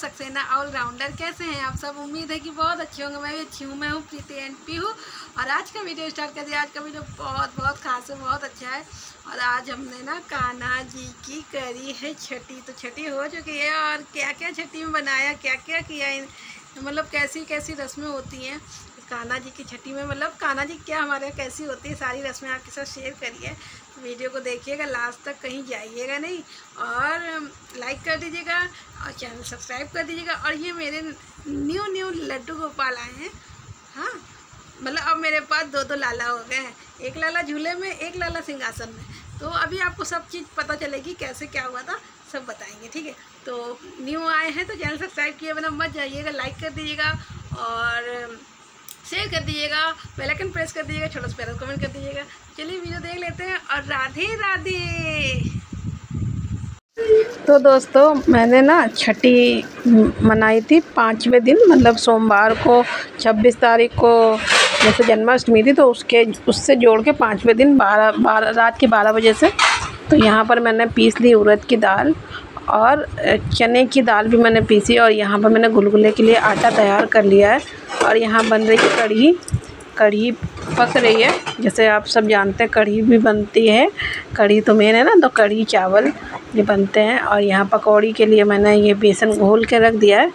Saxena allrounder, कैसे हैं आप सब? उम्मीद है कि बहुत अच्छे होंगे। मैं भी अच्छी हूँ, मैं हूँ प्रीति एन पी हूँ। और आज का वीडियो स्टार्ट कर दिया आज का वीडियो बहुत बहुत खास है, बहुत अच्छा है। और आज हमने ना कान्हा जी की करी है छठी। तो छठी हो चुकी है और क्या क्या छठी में बनाया क्या क्या किया मतलब कैसी कैसी रस्में होती हैं। कान्हा जी की छठी में। मतलब कान्हा जी, क्या हमारे यहाँ कैसी होती है सारी रस्में आपके साथ शेयर करिए। वीडियो को देखिएगा लास्ट तक कहीं जाइएगा नहीं। और लाइक कर दीजिएगा और चैनल सब्सक्राइब कर दीजिएगा। और ये मेरे न्यू न्यू लड्डू गोपाल आए हैं। हाँ मतलब अब मेरे पास दो दो लाला हो गए हैं। एक लाला झूले में, एक लाला सिंहासन में। तो अभी आपको सब चीज़ पता चलेगी कैसे क्या हुआ था, सब बताएँगे, ठीक है? तो न्यू आए हैं तो चैनल सब्सक्राइब किए बिना मत जाइएगा लाइक कर दीजिएगा। और शेयर कर दीजिएगा बेल आइकन प्रेस कर दीजिएगा, छोटा सा प्यारा कमेंट कर दीजिएगा। चलिए वीडियो देख लेते हैं और राधे राधे। तो दोस्तों, मैंने ना छठी मनाई थी पाँचवें दिन मतलब सोमवार को 26 तारीख को जैसे जन्माष्टमी थी तो उसके, उससे जोड़ के पाँचवें दिन बारह बारह, रात के बारह बजे से तो यहाँ पर मैंने पीस ली उड़द की दाल और चने की दाल भी मैंने पीसी और यहाँ पर मैंने गुलगुले के लिए आटा तैयार कर लिया है। और यहाँ बन रही है कढ़ी। कढ़ी पक रही है। जैसे आप सब जानते हैं, कढ़ी भी बनती है। कढ़ी तो मेन है ना तो कढ़ी, चावल ये बनते हैं। और यहाँ पकौड़ी के लिए मैंने ये बेसन घोल के रख दिया है।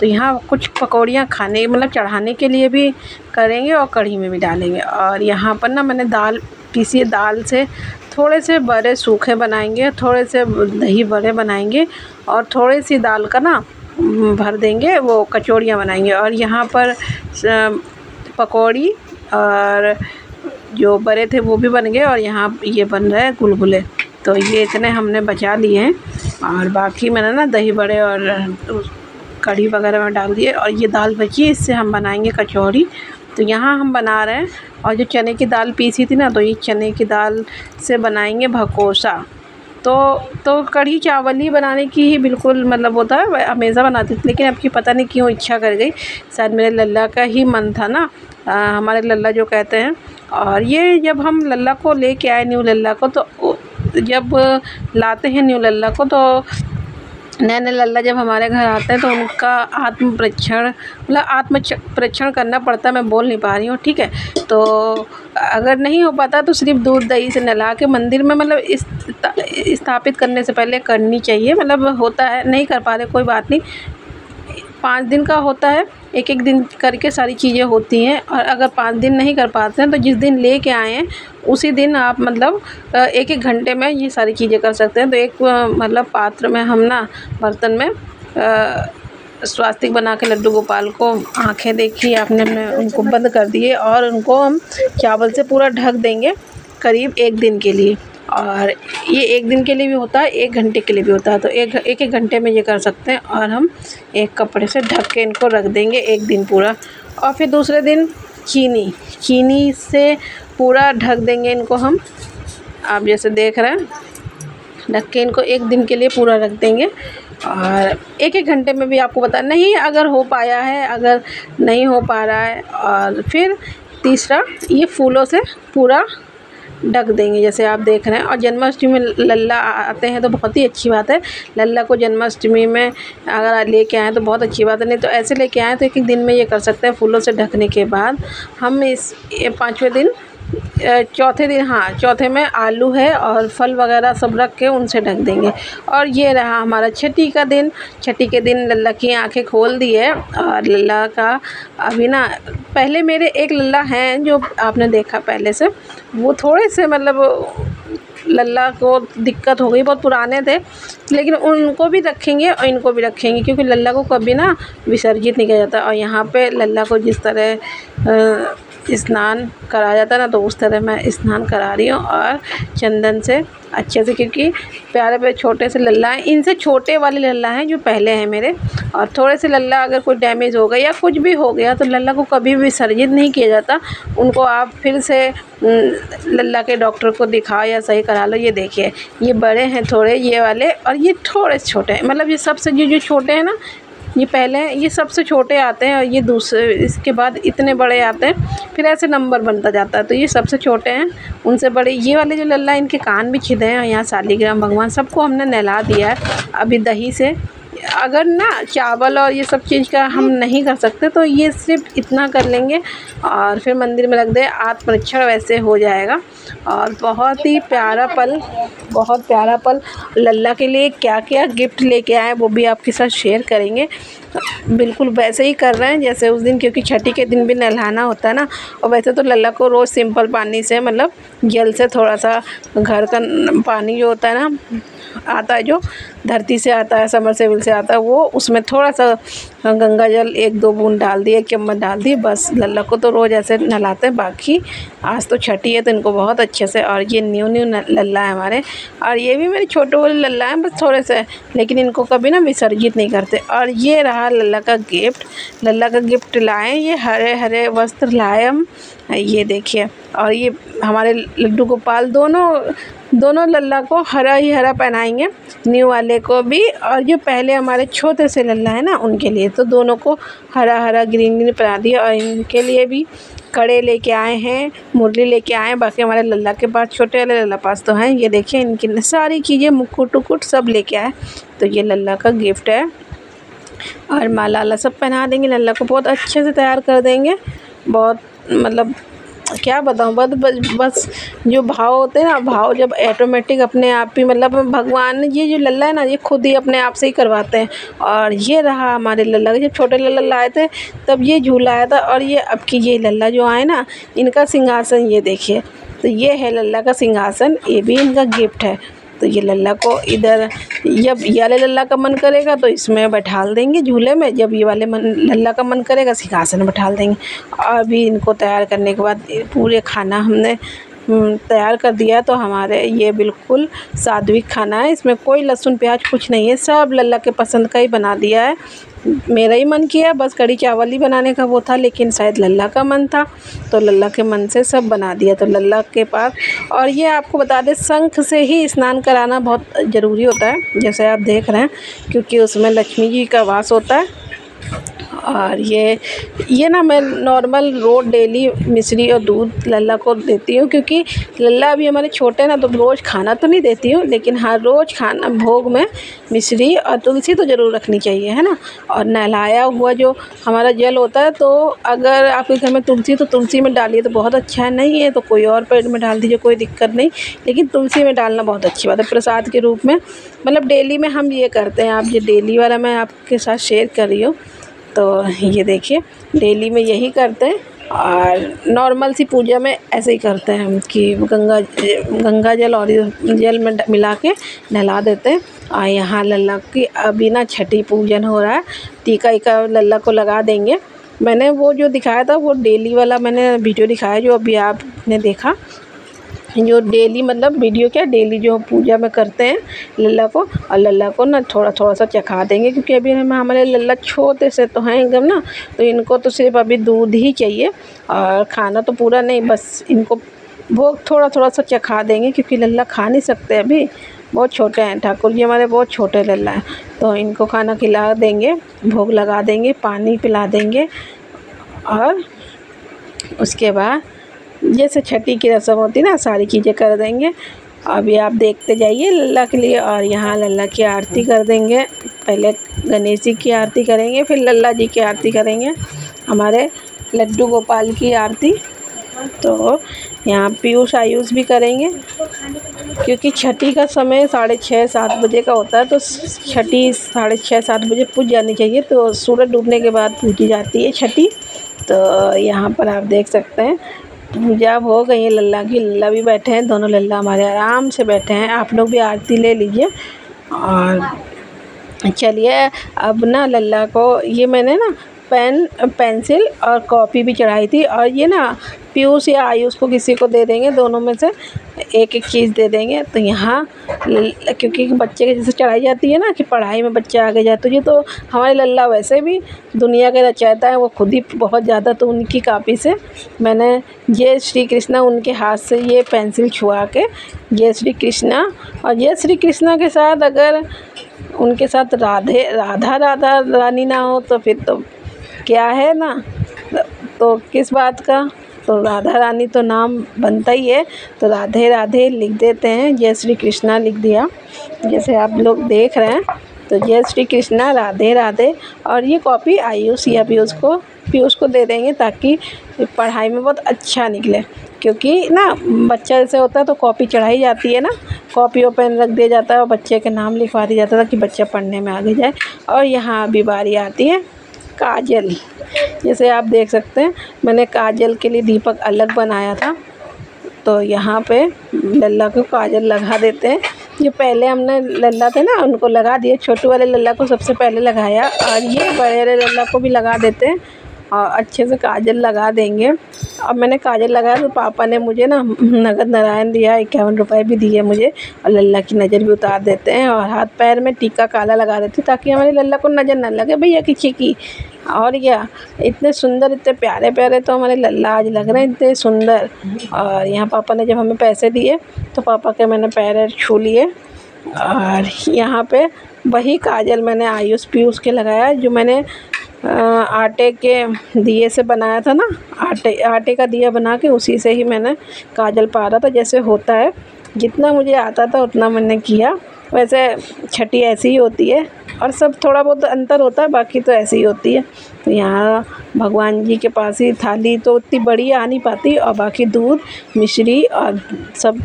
तो यहाँ कुछ पकौड़ियाँ खाने मतलब चढ़ाने के लिए भी करेंगे और कढ़ी में भी डालेंगे। और यहाँ पर ना मैंने दाल पीसी दाल से थोड़े से बड़े सूखे बनाएँगे, थोड़े से दही बड़े बनाएँगे। और थोड़ी सी दाल का ना भर देंगे, वो कचौड़ियाँ बनाएँगे। और यहाँ पर पकौड़ी और जो बड़े थे वो भी बन गए और यहाँ ये बन रहे हैं गुलगुले। तो ये इतने हमने बचा लिए हैं और बाकी मैंने ना दही बड़े और कढ़ी वगैरह में डाल दिए और ये दाल बची है, इससे हम बनाएँगे कचौड़ी। तो यहाँ हम बना रहे हैं और जो चने की दाल पीसी थी ना तो ये चने की दाल से बनाएँगे भकोसा। तो तो कढ़ी चावल ही बनाने की ही बिल्कुल मतलब होता है हमेशा बनाती थी लेकिन अब की पता नहीं क्यों इच्छा कर गई। शायद मेरे लल्ला का ही मन था ना आ, हमारे लल्ला जो कहते हैं। और ये जब हम लल्ला को लेके आए न्यू लल्ला को तो जब लाते हैं न्यू लल्ला को तो नए नए लल्ला जब हमारे घर आते हैं तो उनका आत्म परीक्षण मतलब आत्म परीक्षण करना पड़ता है, मैं बोल नहीं पा रही हूँ, ठीक है? तो अगर नहीं हो पाता तो सिर्फ़ दूध दही से नहला के मंदिर में मतलब स्थापित करने से पहले करनी चाहिए मतलब होता है, नहीं कर पा रहे, कोई बात नहीं। पाँच दिन का होता है एक एक दिन करके सारी चीज़ें होती हैं और अगर पाँच दिन नहीं कर पाते हैं तो जिस दिन ले कर आए हैं, उसी दिन आप मतलब एक एक घंटे में ये सारी चीज़ें कर सकते हैं। तो एक मतलब पात्र में हम ना, बर्तन में स्वास्तिक बना के लड्डू गोपाल को आँखें देखी, आपने उनको बंद कर दिए और उनको हम चावल से पूरा ढक देंगे करीब एक दिन के लिए। और ये एक दिन के लिए भी होता है, एक घंटे के लिए भी होता है। तो एक एक एक घंटे में ये कर सकते हैं और हम एक कपड़े से ढक के इनको रख देंगे एक दिन पूरा। और फिर दूसरे दिन चीनी चीनी से पूरा ढक देंगे इनको हम। आप जैसे देख रहे हैं, ढक के इनको एक दिन के लिए पूरा रख देंगे। और एक एक घंटे में भी आपको बता नहीं अगर हो पाया है, अगर नहीं हो पा रहा है, और फिर तीसरा, ये फूलों से पूरा ढक देंगे, जैसे आप देख रहे हैं। और जन्माष्टमी में लल्ला आते हैं तो बहुत ही अच्छी बात है। लल्ला को जन्माष्टमी में अगर लेके आएँ तो बहुत अच्छी बात है। नहीं तो ऐसे लेके आएँ तो एक एक दिन में ये कर सकते हैं फूलों से ढकने के बाद। हम इस पाँचवें दिन चौथे दिन हाँ चौथे में आलू है और फल वगैरह सब रख के उनसे ढक देंगे। और ये रहा हमारा छठी का दिन। छठी के दिन लल्ला की आँखें खोल दी है और लल्ला का अभी ना, पहले मेरे एक लल्ला हैं जो आपने देखा पहले से। वो थोड़े से मतलब लल्ला को दिक्कत हो गई, बहुत पुराने थे, लेकिन उनको भी रखेंगे और इनको भी रखेंगे, क्योंकि लल्ला को कभी ना विसर्जित नहीं किया जाता। और यहाँ पे लल्ला को जिस तरह स्नान कराया जाता ना तो उस तरह मैं स्नान करा रही हूँ और चंदन से अच्छे से, क्योंकि प्यारे प्यारे छोटे से लल्ला हैं। इनसे छोटे वाले लल्ला हैं जो पहले हैं मेरे। और थोड़े से लल्ला अगर कोई डैमेज हो गया या कुछ भी हो गया तो लल्ला को कभी भी विसर्जित नहीं किया जाता। उनको आप फिर से लल्ला के डॉक्टर को दिखाओ या सही करा लो। ये देखिए, ये बड़े हैं थोड़े, ये वाले, और ये थोड़े छोटे हैं। मतलब ये सबसे जो जो छोटे हैं ना ये पहले ये सबसे छोटे आते हैं और ये दूसरे, इसके बाद इतने बड़े आते हैं, फिर ऐसे नंबर बनता जाता है। तो ये सबसे छोटे हैं, उनसे बड़े, ये वाले जो लल्ला, इनके कान भी छिदे हैं, और यहाँ शालीग्राम, भगवान, सबको हमने नहला दिया है अभी दही से। अगर ना चावल और ये सब चीज़ का हम नहीं कर सकते तो ये सिर्फ़ इतना कर लेंगे और फिर मंदिर में रख दे आत्मरक्षण वैसे हो जाएगा। और बहुत ही प्यारा पल, बहुत प्यारा पल। लल्ला के लिए क्या क्या गिफ्ट लेके आए वो भी आपके साथ शेयर करेंगे। बिल्कुल वैसे ही कर रहे हैं, जैसे उस दिन, क्योंकि छठी के दिन भी नहलाना होता है ना। और वैसे तो लल्ला को रोज़ सिंपल पानी से मतलब जल से थोड़ा सा घर का पानी जो होता है ना, आता है जो धरती से आता है, समर सेविल से आता है, वो उसमें थोड़ा सा गंगा जल एक दो बूंद डाल दिए चम्मच डाल दिए, बस लल्ला को तो रोज़ ऐसे नहलाते हैं, बाकी आज तो छठी है तो इनको बहुत अच्छे से, और ये न्यू न्यू लल्ला है हमारे, और ये भी मेरे छोटे वाले लल्ला हैं, बस थोड़े से, लेकिन इनको कभी ना विसर्जित नहीं करते, और ये रहा लल्ला का गिफ्ट, लल्ला का गिफ्ट लाए, ये हरे हरे वस्त्र लाए हम, ये देखिए, और ये हमारे लड्डू गोपाल दोनों दोनों लल्ला को हरा ही हरा पहनाएँगे। न्यू वाले को भी, और जो पहले हमारे छोटे से लल्ला है ना, उनके लिए। तो दोनों को हरा हरा ग्रीन ग्रीन पहना दिया, और इनके लिए भी कड़े लेके आए हैं, मुरली लेके आए हैं। बाकी हमारे लल्ला के पास, छोटे वाले लल्ला पास तो हैं। ये देखिए, इनकी सारी चीज़ें, मुकुट उकुट सब लेके आए। तो ये लल्ला का गिफ्ट है। और माला सब पहना देंगे। लल्ला को बहुत अच्छे से तैयार कर देंगे। बहुत मतलब क्या बताऊँ? बस बस बस जो भाव होते हैं ना, भाव जब ऐटोमेटिक अपने आप ही मतलब भगवान ये जो लल्ला है ना, ये खुद ही अपने आप से ही करवाते हैं। और ये रहा हमारे लल्ला जब छोटे लल्ला आए थे, तब ये झूला आया था और ये अब की ये लल्ला जो आए ना, इनका सिंहासन ये देखिए तो ये है लल्ला का सिंहासन, ये भी इनका गिफ्ट है। तो ये लल्ला को इधर जब ये वाले लल्ला का मन करेगा तो इसमें बैठाल देंगे झूले में जब ये वाले मन लल्ला का मन करेगा सिंहासन बैठाल देंगे। अभी इनको तैयार करने के बाद पूरे खाना हमने हम्म, तैयार कर दिया तो हमारे ये बिल्कुल सात्विक खाना है। इसमें कोई लहसुन प्याज कुछ नहीं है सब लल्ला के पसंद का ही बना दिया है। मेरा ही मन किया, बस कड़ी चावल ही बनाने का वो था, लेकिन शायद लल्ला का मन था तो लल्ला के मन से सब बना दिया तो लल्ला के पास। और ये आपको बता दें, शंख से ही स्नान कराना बहुत ज़रूरी होता है, जैसे आप देख रहे हैं, क्योंकि उसमें लक्ष्मी जी का वास होता है। और ये ये ना मैं नॉर्मल रोज़ डेली मिश्री और दूध लल्ला को देती हूँ, क्योंकि लल्ला अभी हमारे छोटे ना तो रोज़ खाना तो नहीं देती हूँ, लेकिन हाँ रोज़ खाना, भोग में मिश्री और तुलसी तो ज़रूर रखनी चाहिए, है ना? और नहलाया हुआ जो हमारा जल होता है तो अगर आपके घर में तुलसी तो तुलसी में डालिए तो बहुत अच्छा है, नहीं है तो कोई और पेड़ में डाल दीजिए, कोई दिक्कत नहीं, लेकिन तुलसी में डालना बहुत अच्छी बात है, प्रसाद के रूप में। मतलब डेली में हम ये करते हैं, आप ये डेली वाला मैं आपके साथ शेयर कर रही हूँ। तो ये देखिए, डेली में यही करते हैं और नॉर्मल सी पूजा में ऐसे ही करते हैं हम कि गंगा गंगा जल और जल में मिला के नहला देते हैं। और यहाँ लल्ला की अभी ना छठी पूजन हो रहा है, टीका ईका लल्ला को लगा देंगे। मैंने वो जो दिखाया था, वो डेली वाला मैंने वीडियो दिखाया जो अभी आपने देखा। जो डेली मतलब वीडियो क्या डेली जो पूजा में करते हैं, लल्ला को, और लल्ला को ना थोड़ा थोड़ा सा चखा देंगे, क्योंकि अभी हम, हमारे लल्ला छोटे से तो हैं एकदम ना तो इनको तो सिर्फ़ अभी दूध ही चाहिए, और खाना तो पूरा नहीं, बस इनको वो थोड़ा थोड़ा सा चखा देंगे, क्योंकि लल्ला खा नहीं सकते अभी, बहुत छोटे हैं, ठाकुर जी हमारे बहुत छोटे लल्ला हैं तो इनको खाना खिला देंगे, भोग लगा देंगे, पानी पिला देंगे, और उसके बाद जैसे छठी की रस्म होती है ना, सारी चीज़ें कर देंगे। अभी आप देखते जाइए लल्ला के लिए और यहाँ लल्ला की आरती कर देंगे। पहले गणेश जी की आरती करेंगे, फिर लल्ला जी की आरती करेंगे। हमारे लड्डू गोपाल की आरती। तो यहाँ पीयूष आयुष भी करेंगे। क्योंकि छठी का समय साढ़े छः सात बजे का होता है तो छठी साढ़े छः सात बजे पूज जानी चाहिए। तो सूरज डूबने के बाद पूजी जाती है छठी। तो यहाँ पर आप देख सकते हैं। जब हो गई है लल्ला की। लल्ला भी बैठे हैं, दोनों लल्ला हमारे आराम से बैठे हैं। आप लोग भी आरती ले लीजिए। और चलिए, अब ना लल्ला को ये मैंने ना पेन, पेंसिल और कॉपी भी चढ़ाई थी। और ये ना पीयूष या आयुष को किसी को दे देंगे, दोनों में से एक एक चीज़ दे देंगे। तो यहाँ क्योंकि बच्चे के जैसे चढ़ाई जाती है ना कि पढ़ाई में बच्चे आगे जाए तो ये तो हमारे लल्ला वैसे भी दुनिया के रचयिता है, वो खुद ही बहुत ज़्यादा तो उनकी कापी से मैंने ये श्री कृष्णा उनके हाथ से ये पेंसिल छुआ के ये श्री कृष्णा और ये श्री कृष्णा के साथ अगर उनके साथ राधे, राधा राधा रानी ना हो तो फिर तो क्या है ना? तो किस बात का? तो राधा रानी तो नाम बनता ही है। तो राधे राधे लिख देते हैं। जय श्री कृष्णा लिख दिया। जैसे आप लोग देख रहे हैं तो जय श्री कृष्णा, राधे राधे। और ये कॉपी आयुष या पीयूष को पीयूष को दे देंगे ताकि पढ़ाई में बहुत अच्छा निकले। क्योंकि ना, बच्चा जैसे होता है तो कॉपी चढ़ाई जाती है ना। कॉपी और पेन रख दिया जाता है और बच्चे के नाम लिखवा दिया जाता था कि बच्चा पढ़ने में आगे जाए। और यहाँ बारी आती है। काजल। जैसे आप देख सकते हैं, मैंने काजल के लिए दीपक अलग बनाया था। तो यहाँ पे लल्ला को काजल लगा देते हैं। जो पहले हमने लल्ला थे ना, उनको लगा दिए। छोटे वाले लल्ला को सबसे पहले लगाया। और ये बड़े वाले लल्ला को भी लगा देते हैं। अच्छे से काजल लगा देंगे। अब मैंने काजल लगाया तो पापा ने मुझे ना नगद नारायण दिया, इक्यावन रुपए भी दिए मुझे। और लल्ला की नज़र भी उतार देते हैं और हाथ पैर में टीका काला लगा देते हैं ताकि हमारे लल्ला को नज़र ना लगे, भैया, किसी की? और क्या, इतने सुंदर, इतने प्यारे प्यारे तो हमारे लल्ला आज लग रहे हैं, इतने सुंदर। और यहाँ पापा ने जब हमें पैसे दिए तो पापा के मैंने पैर छू लिए। और यहाँ पे वही काजल मैंने आयुष पीयूष के लगाया, जो मैंने आटे के दिए से बनाया था ना, आटे आटे का दिया बना के उसी से ही मैंने काजल पारा था, जैसे होता है। जितना मुझे आता था, उतना मैंने किया। वैसे छठी ऐसी ही होती है और सब थोड़ा बहुत अंतर होता है, बाकी तो ऐसी ही होती है। तो यहाँ भगवान जी के पास ही थाली तो उतनी बड़ी आ नहीं पाती और बाकी दूध, मिश्री और सब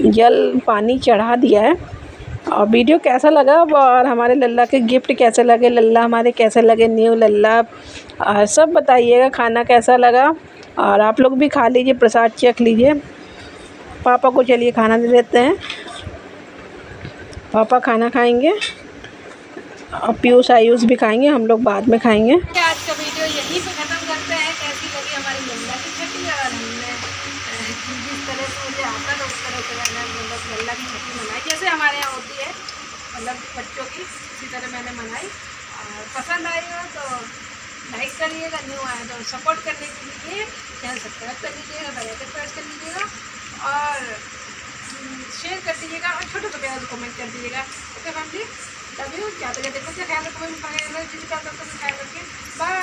जल, पानी चढ़ा दिया है। और वीडियो कैसा लगा? और हमारे लल्ला के गिफ्ट कैसे लगे? लल्ला हमारे कैसे लगे? न्यू लल्ला। और सब बताइएगा, खाना कैसा लगा? और आप लोग भी खा लीजिए, प्रसाद चख लीजिए। पापा को चलिए खाना दे देते हैं। पापा खाना खाएँगे। और पीयूष, आयुष भी खाएँगे, हम लोग बाद में खाएँगे। आज का वीडियो यहीं पे ख़त्म करते हैं। कैसी लगी हमारी लल्ला की छठी? जिस तरह से मुझे आता था, उस तरह से मैंने लल्ला की छठी मनाई। जैसे हमारे यहाँ मतलब बच्चों की, इसी तरह मैंने मनाई। और पसंद आई हो तो लाइक करिएगा न्यू आए तो सपोर्ट करने के लिए चैनल सब्सक्राइब कर लीजिएगा बेल आइकन प्रेस कर लीजिएगा और शेयर कर दीजिएगा और छोटे छोटे कमेंट कर दीजिएगा। ओके फैमिली यू क्या देखो क्या ख्याल रखो ख्याल रखिए। बाय